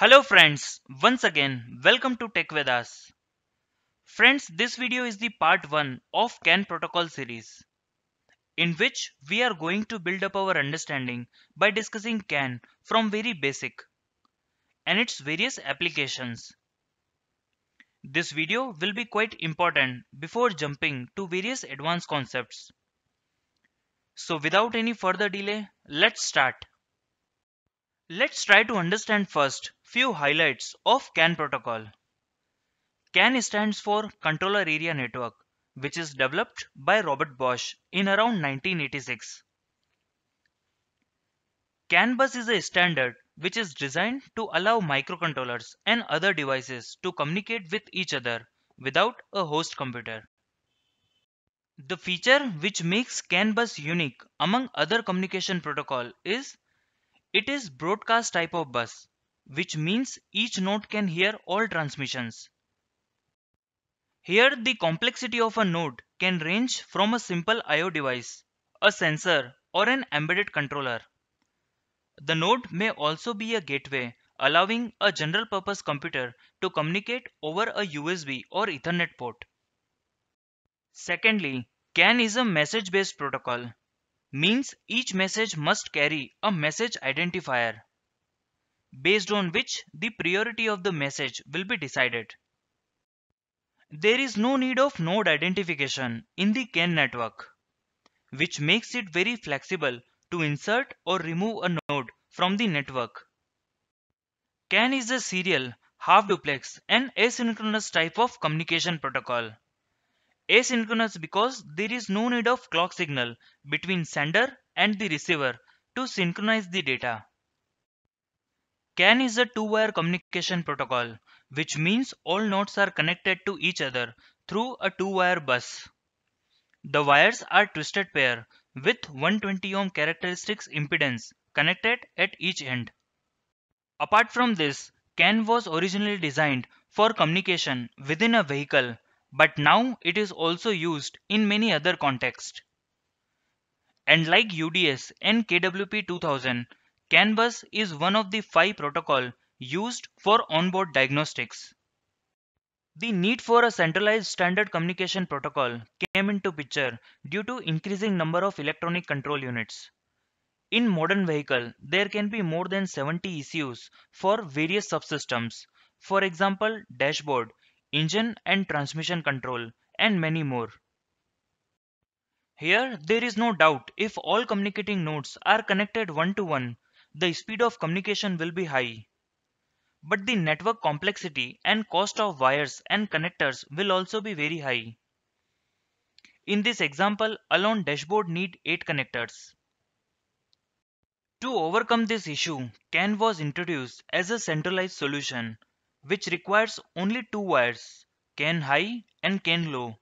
Hello friends, once again welcome to Tech Vedas. Friends, this video is the part 1 of CAN protocol series in which we are going to build up our understanding by discussing CAN from very basic and its various applications. This video will be quite important before jumping to various advanced concepts. So without any further delay, let's start. Let's try to understand first few highlights of CAN protocol. CAN stands for Controller Area Network, which is developed by Robert Bosch in around 1986. CAN bus is a standard which is designed to allow microcontrollers and other devices to communicate with each other without a host computer. The feature which makes CAN bus unique among other communication protocol is it is broadcast type of bus, which means each node can hear all transmissions. Here the complexity of a node can range from a simple I.O. device, a sensor or an embedded controller. The node may also be a gateway allowing a general purpose computer to communicate over a USB or Ethernet port. Secondly, CAN is a message based protocol means each message must carry a message identifier based on which the priority of the message will be decided. There is no need of node identification in the CAN network, which makes it very flexible to insert or remove a node from the network. CAN is a serial, half duplex and asynchronous type of communication protocol asynchronous because there is no need of clock signal between sender and the receiver to synchronize the data. CAN is a two-wire communication protocol, which means all nodes are connected to each other through a two-wire bus. The wires are twisted pair with 120 ohm characteristics impedance connected at each end. Apart from this, CAN was originally designed for communication within a vehicle but now it is also used in many other contexts. And like UDS and KWP 2000, CAN bus is one of the five protocol used for onboard diagnostics. The need for a centralized standard communication protocol came into picture due to increasing number of electronic control units. In modern vehicle, there can be more than 70 ECUs for various subsystems. For example, dashboard, engine and transmission control, and many more. Here, there is no doubt if all communicating nodes are connected one-to-one, -one, the speed of communication will be high. But the network complexity and cost of wires and connectors will also be very high. In this example, alone dashboard need 8 connectors. To overcome this issue, CAN was introduced as a centralized solution which requires only two wires, CAN high and CAN low.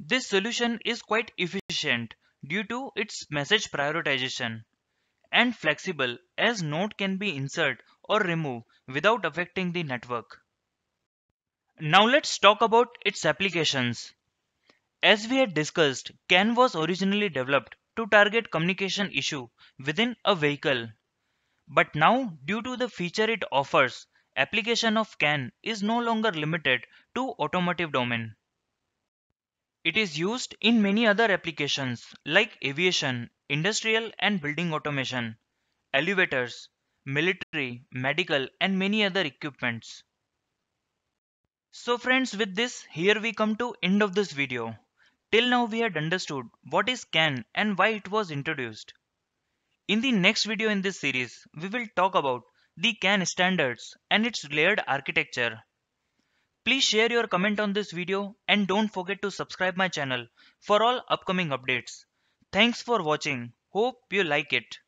This solution is quite efficient due to its message prioritization and flexible as node can be insert or remove without affecting the network. Now let's talk about its applications. As we had discussed, CAN was originally developed to target communication issue within a vehicle. But now due to the feature it offers, application of CAN is no longer limited to automotive domain. It is used in many other applications like aviation, industrial and building automation, elevators, military, medical and many other equipments. So friends with this here we come to end of this video. Till now we had understood what is CAN and why it was introduced. In the next video in this series we will talk about the CAN standards and its layered architecture. Please share your comment on this video and don't forget to subscribe my channel for all upcoming updates. Thanks for watching. Hope you like it.